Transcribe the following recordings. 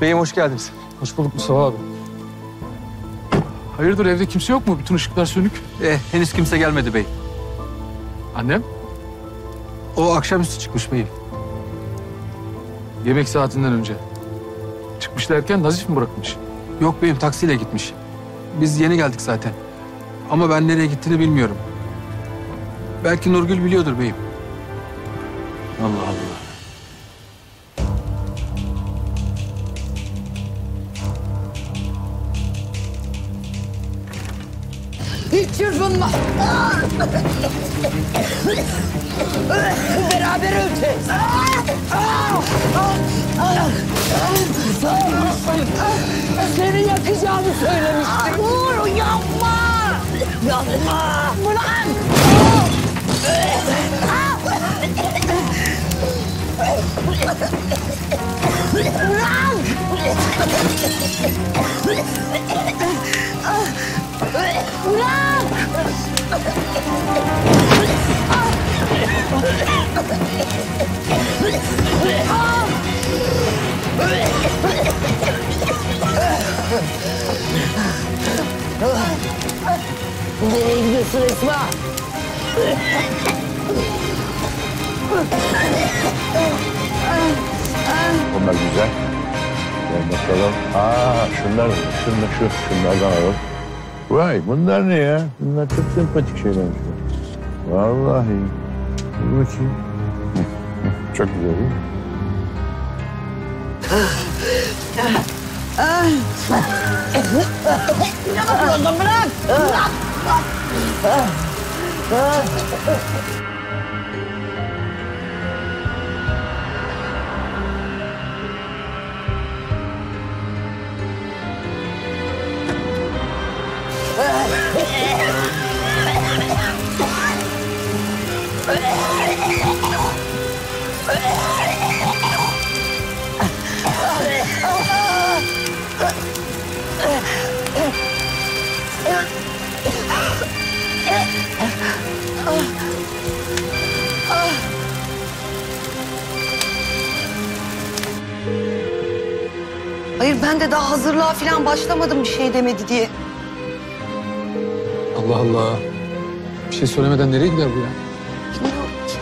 Beyim hoş geldiniz. Hoş bulduk Mustafa abi. Hayırdır evde kimse yok mu? Bütün ışıklar sönük. Eh, henüz kimse gelmedi bey. Annem O akşamüstü çıkmış beyim. yemek saatinden önce. Çıkmış derken Nazif mi bırakmış? Yok beyim taksiyle gitmiş. Biz yeni geldik zaten. Ama ben nereye gittiğini bilmiyorum. Belki Nurgül biliyordur beyim. Allah Allah. Hiç çırpınma. Beraber öleceğiz. Seni yakacağımı söylemiştim. Dur yapma. Yapma. Bırak. Bırak. Bırak. Nereye gidiyorsun Esma? Onlar güzel. Gel bakalım. Aa şunlar, şunlar, şu, şunlardan alalım. Vay bunlar ne ya? Bunlar çok sempatik şeyler. Vallahi. Dur bakayım. Çok güzel değil mi? Bırak. Bırak. Ben de daha hazırlığa falan başlamadım bir şey demedi diye. Allah Allah. Bir şey söylemeden nereye gider bu ya? Bilmiyorum ki.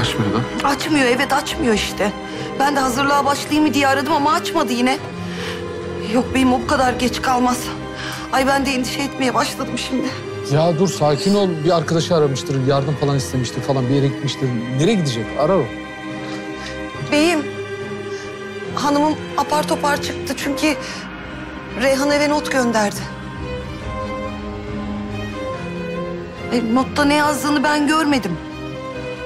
Açmıyor da. Açmıyor evet açmıyor işte. Ben de hazırlığa başlayayım mı diye aradım ama açmadı yine. Yok beyim o bu kadar geç kalmaz. Ay ben de endişe etmeye başladım şimdi. Ya dur sakin ol. Bir arkadaşı aramıştır, yardım falan istemiştir falan. Bir yere gitmiştir. Nereye gidecek? Arar o. Beyim, hanımım apar topar çıktı çünkü Reyhan eve not gönderdi. E, notta ne yazdığını ben görmedim.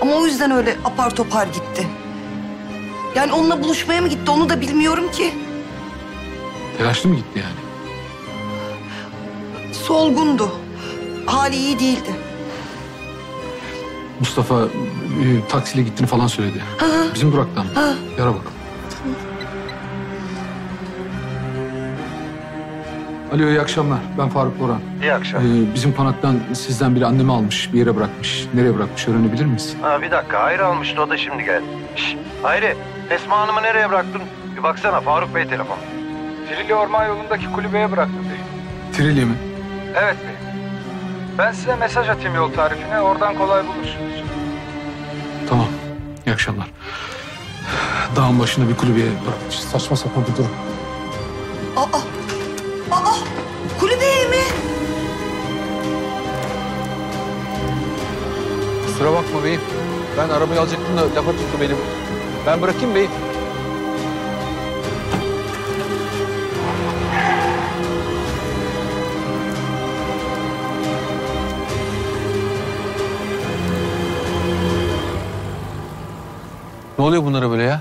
Ama o yüzden öyle apar topar gitti. Yani onunla buluşmaya mı gitti onu da bilmiyorum ki. Telaşlı mı gitti yani? Solgundu. Hali iyi değildi. Mustafa e, taksiyle gittiğini falan söyledi. Bizim duraktan. Ha. Yara bakalım. Alo iyi akşamlar. Ben Faruk Boran. İyi akşamlar. Ee, bizim konaktan sizden biri annemi almış. Bir yere bırakmış. Nereye bırakmış öğrenebilir miyiz? Ha, bir dakika Hayri almıştı o da şimdi geldi. Şş, Hayri Esma Hanım'ı nereye bıraktın? Bir baksana Faruk Bey telefon. Trili Orman yolundaki kulübeye bıraktım beyim. Trilye mi? Evet beyim. Ben size mesaj atayım yol tarifine. Oradan kolay bulursunuz. Tamam. İyi akşamlar. Dağın başında bir kulübeye bırakmış. Saçma sapan bir durum. Aa, aa, kulübeye mi? Kusura bakma beyim. Ben arabayı alacaktım da lafa tuttu benim. Ben bırakayım beyim. Ne oluyor bunlara böyle ya?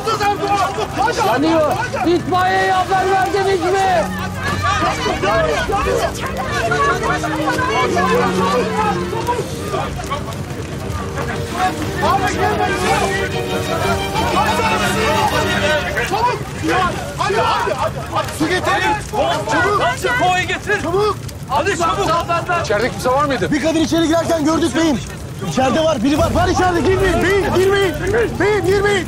Yanıyor. İtfaiyeye haber verdiniz mi? İçeride kimse var mıydı? Bir kadın içeri girerken gördük beyim. İçeride var, biri var. Var içeride, girmeyin. Beyim, girmeyin. Beyim, girmeyin.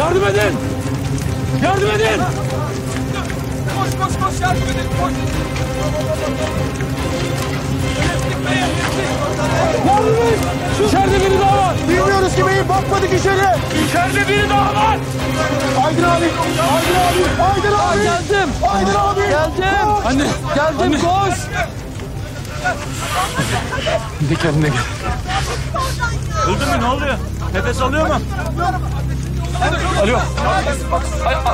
Yardım edin! Yardım edin! Koş koş koş yardım edin koş. Yardım edin! İçeride biri daha var! Bilmiyoruz ki beyim, bakmadık içeri. İçeride biri daha var. Aydın abi. Aydın abi. Aydın abi. Geldim. Aydın abi. Geldim. Anne. Geldim Anne. koş. Bir de kendine gel. Öldü mü ne oluyor? Nefes alıyor mu? Alo.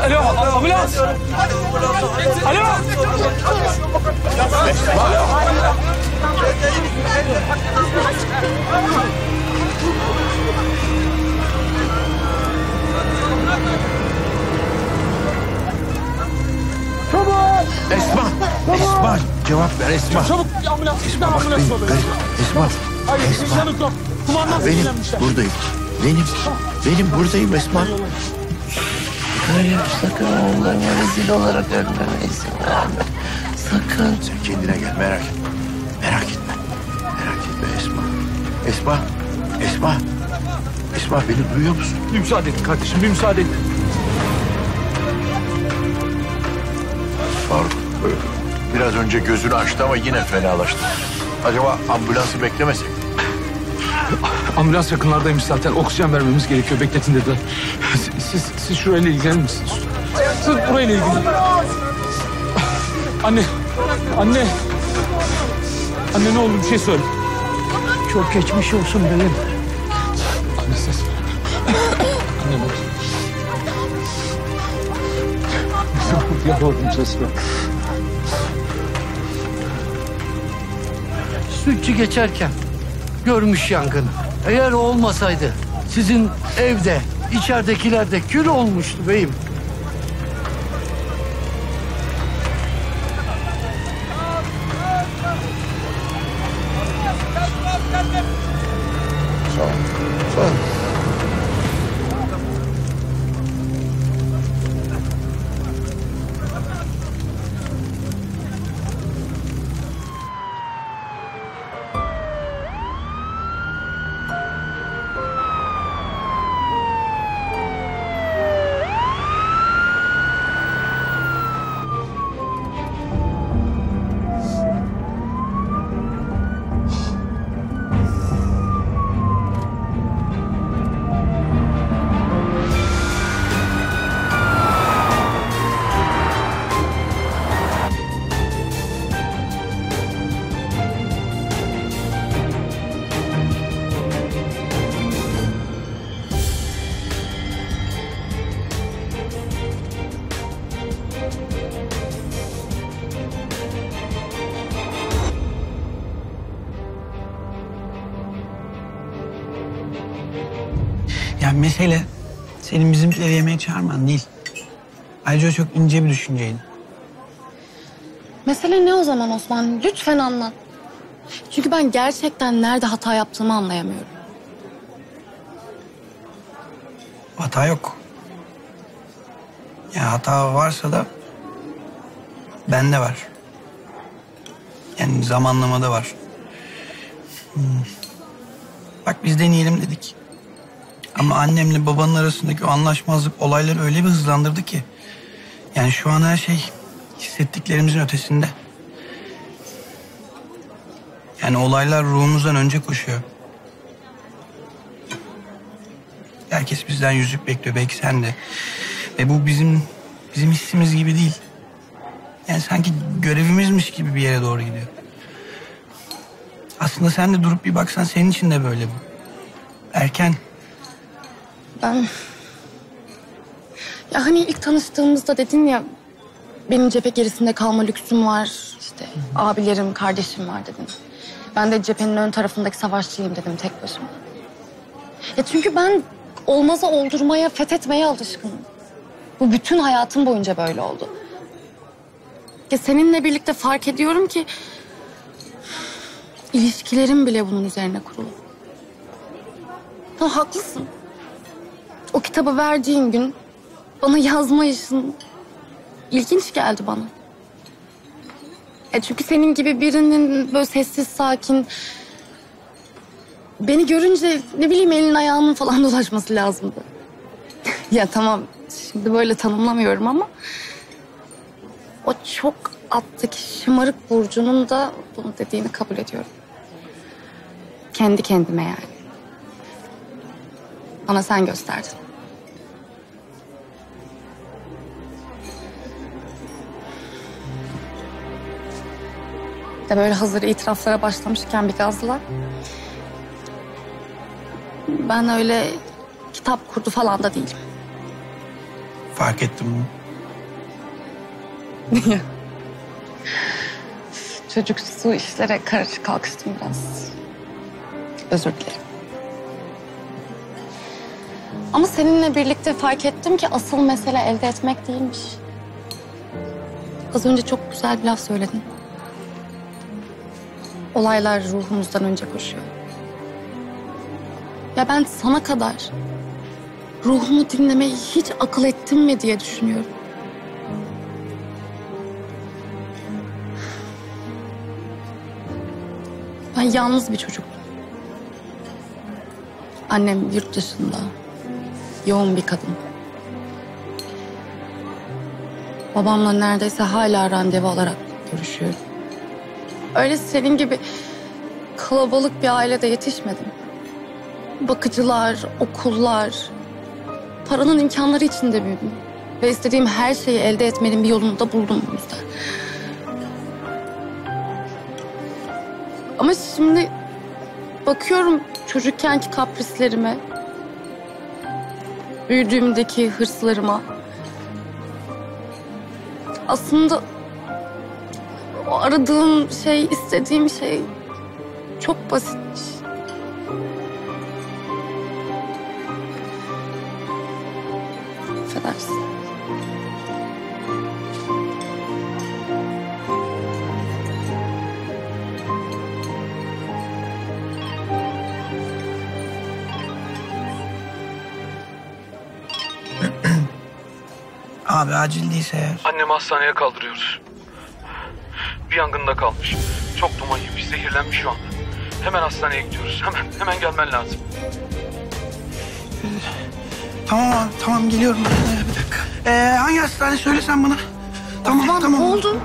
Alo. Ambulans. Alo. Esma. Esma. Cevap ver Esma. Çabuk ambulans. Esma bak ambulans benim. ben- Esma. Hayır Esma. canım yok. Kumandan Benim buradayım. Benim. Benim buradayım Esma. Hayır sakın oğullarıma rezil olarak ölmeme izin verme. Sakın. Sen kendine gel merak etme. Merak etme. Merak etme Esma. Esma. Esma. Esma beni duyuyor musun? Bir müsaade et kardeşim. Bir müsaade et. Faruk. Biraz önce gözünü açtı ama yine fenalaştı. Acaba ambulansı beklemesek? Ambulans yakınlardaymış zaten. Oksijen vermemiz gerekiyor. Bekletin dediler. Siz, siz, siz şurayla ilgilenir misiniz? Siz burayla ilgilenin. Anne. Anne. Anne ne olur bir şey söyle. Çok geçmiş olsun benim. Anne ses. Anne ne olur. Yalvarırım ses ver. Sütçü geçerken görmüş yangını. Eğer olmasaydı sizin evde, içeridekiler de kül olmuştu beyim. Bizimkileri yemeğe çağırman değil. Ayrıca çok ince bir düşünceydi. Mesele ne o zaman Osman? Lütfen anlat. Çünkü ben gerçekten nerede hata yaptığımı anlayamıyorum. Hata yok. Ya hata varsa da bende var. Yani zamanlamada var. Hmm. Bak biz deneyelim dedik. Ama annemle babanın arasındaki o anlaşmazlık olayları öyle bir hızlandırdı ki. Yani şu an her şey hissettiklerimizin ötesinde. Yani olaylar ruhumuzdan önce koşuyor. Herkes bizden yüzük bekliyor. Belki sen de. Ve bu bizim bizim hissimiz gibi değil. Yani sanki görevimizmiş gibi bir yere doğru gidiyor. Aslında sen de durup bir baksan senin için de böyle bu. Erken. Ben... Ya hani ilk tanıştığımızda dedin ya... Benim cephe gerisinde kalma lüksüm var. İşte abilerim, kardeşim var dedin. Ben de cephenin ön tarafındaki savaşçıyım dedim tek başıma. Ya çünkü ben olmaza oldurmaya, fethetmeye alışkınım. Bu bütün hayatım boyunca böyle oldu. Ya seninle birlikte fark ediyorum ki... ...ilişkilerim bile bunun üzerine kurulu. Ha, haklısın. O kitabı verdiğin gün bana yazma işin ilginç geldi bana. E çünkü senin gibi birinin böyle sessiz sakin beni görünce ne bileyim elin ayağının falan dolaşması lazımdı. ya tamam şimdi böyle tanımlamıyorum ama o çok alttaki şımarık burcunun da bunu dediğini kabul ediyorum. Kendi kendime yani. Bana sen gösterdin. De böyle hazır itiraflara başlamışken bir gazla. Ben öyle kitap kurdu falan da değilim. Fark ettim bunu. Niye? Çocuksu işlere karışık kalkıştım biraz. Özür dilerim. Ama seninle birlikte fark ettim ki asıl mesele elde etmek değilmiş. Az önce çok güzel bir laf söyledin. Olaylar ruhumuzdan önce koşuyor. Ya ben sana kadar ruhumu dinlemeyi hiç akıl ettim mi diye düşünüyorum. Ben yalnız bir çocuktum. Annem yurt dışında. Yoğun bir kadın. Babamla neredeyse hala randevu alarak görüşüyorum. Öyle senin gibi kalabalık bir ailede yetişmedim. Bakıcılar, okullar, paranın imkanları içinde büyüdüm. Ve istediğim her şeyi elde etmenin bir yolunu da buldum bu yüzden. Ama şimdi bakıyorum çocukkenki kaprislerime, büyüdüğümdeki hırslarıma. Aslında o aradığım şey, istediğim şey çok basitmiş. Affedersin. Abi acil değilse eğer. Annemi hastaneye kaldırıyoruz. Bir yangında kalmış. Çok duman yemiş, zehirlenmiş şu anda. Hemen hastaneye gidiyoruz. Hemen, hemen gelmen lazım. Tamam abi tamam geliyorum. Ee, bir dakika. Ee, hangi hastane söylesen bana. Tamam tamam. Ne oldu?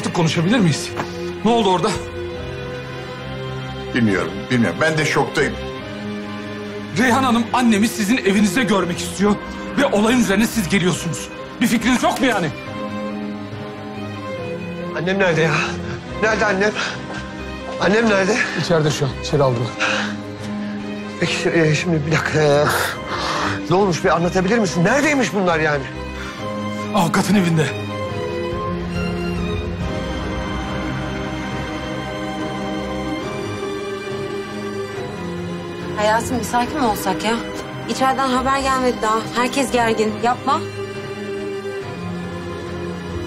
Artık konuşabilir miyiz? Ne oldu orada? Bilmiyorum, bilmiyorum. Ben de şoktayım. Reyhan Hanım annemi sizin evinizde görmek istiyor. Ve olayın üzerine siz geliyorsunuz. Bir fikriniz yok mu yani? Annem nerede ya? Nerede annem? Annem nerede? İçeride şu an. İçeri aldılar. Peki e, şimdi bir dakika ya. Ne olmuş bir anlatabilir misin? Neredeymiş bunlar yani? Avukatın evinde. Hayatım bir sakin mi olsak ya? İçeriden haber gelmedi daha. Herkes gergin. Yapma.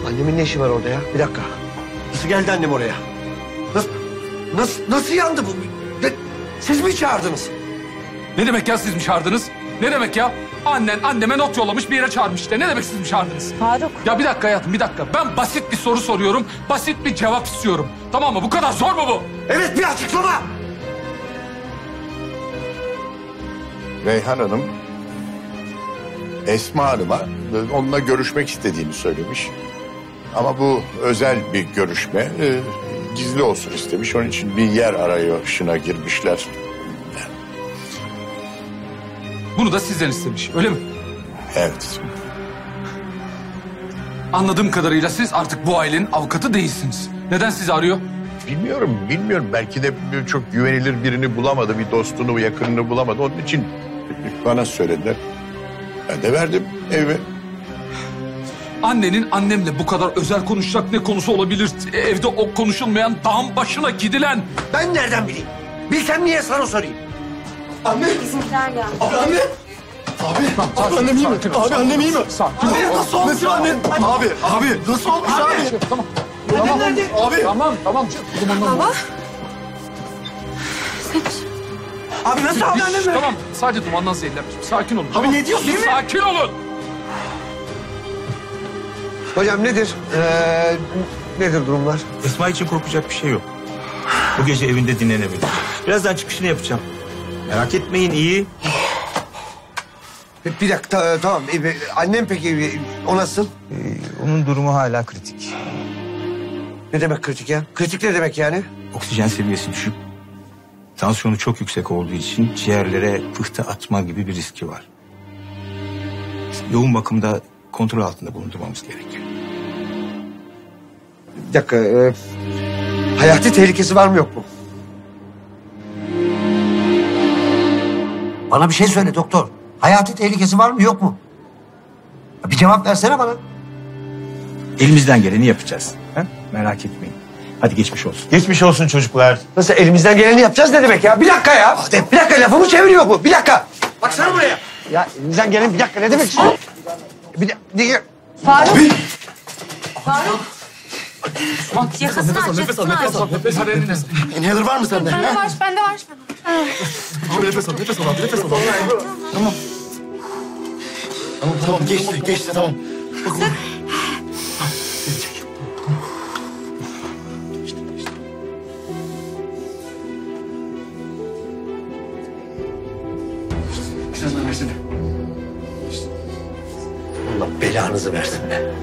Annemin ne işi var orada ya? Bir dakika. Nasıl geldi annem oraya? Nasıl, nasıl, nasıl yandı bu? Ne- siz mi çağırdınız? Ne demek ya siz mi çağırdınız? Ne demek ya? Annen anneme not yollamış bir yere çağırmış işte. Ne demek siz mi çağırdınız? Faruk. Ya bir dakika hayatım bir dakika. Ben basit bir soru soruyorum. Basit bir cevap istiyorum. Tamam mı? Bu kadar zor mu bu? Evet bir açıklama. Reyhan Hanım Esma Hanım'a onunla görüşmek istediğini söylemiş. Ama bu özel bir görüşme e, gizli olsun istemiş. Onun için bir yer arayışına girmişler. Bunu da sizden istemiş öyle mi? Evet. Anladığım kadarıyla siz artık bu ailenin avukatı değilsiniz. Neden sizi arıyor? Bilmiyorum, bilmiyorum. Belki de çok güvenilir birini bulamadı, bir dostunu, yakınını bulamadı. Onun için bana söylediler. Ben de verdim evime. Annenin annemle bu kadar özel konuşacak ne konusu olabilir? Evde o konuşulmayan dağın başına gidilen. Ben nereden bileyim? Bilsem niye sana sorayım? Anne. Bizimkiler geldi. Anne. Abi annem iyi mi? Abi annem iyi mi? Sakin ol. Abi nasıl olmuş Nasıl annem? Abi, abi nasıl olmuş abi? Tamam. Tamam. Abi. Tamam tamam. Dumandan Baba. Abi nasıl annem nerede? Tamam sadece dumandan zehirlenmiş. Sakin olun. Abi ne diyorsun, mi? Sakin olun. Hocam nedir? Ee, nedir durumlar? Esma için korkacak bir şey yok. Bu gece evinde dinlenebilir. Birazdan çıkışını yapacağım. Merak etmeyin iyi. Bir dakika ta- tamam. Ee, Annem peki e, o nasıl? Ee, onun durumu hala kritik. Ne demek kritik ya? Kritik ne demek yani? Oksijen seviyesi düşük. Tansiyonu çok yüksek olduğu için ciğerlere pıhtı atma gibi bir riski var. Yoğun bakımda kontrol altında bulundurmamız gerekiyor. Bir dakika. e, hayati tehlikesi var mı yok mu? Bana bir şey söyle doktor. Hayati tehlikesi var mı yok mu? Bir cevap versene bana. Elimizden geleni yapacağız. Ha? Merak etmeyin. Hadi geçmiş olsun. Geçmiş olsun çocuklar. Nasıl elimizden geleni yapacağız ne demek ya? Bir dakika ya. Bir dakika lafımı çeviriyor bu. Bir dakika. Baksana buraya. Ya elimizden gelen bir dakika ne demek? Bir dakika. Faruk. Abi. Faruk. Yakasını aç, nefes al, yakasını nefes al, aç. nefes al. Inhaler var mı sende? Bende var, bende var. Abi nefes al, nefes al abi, nefes al. Tamam. Tamam, tamam, geçti, geçti, tamam. Bak belanızı versin be.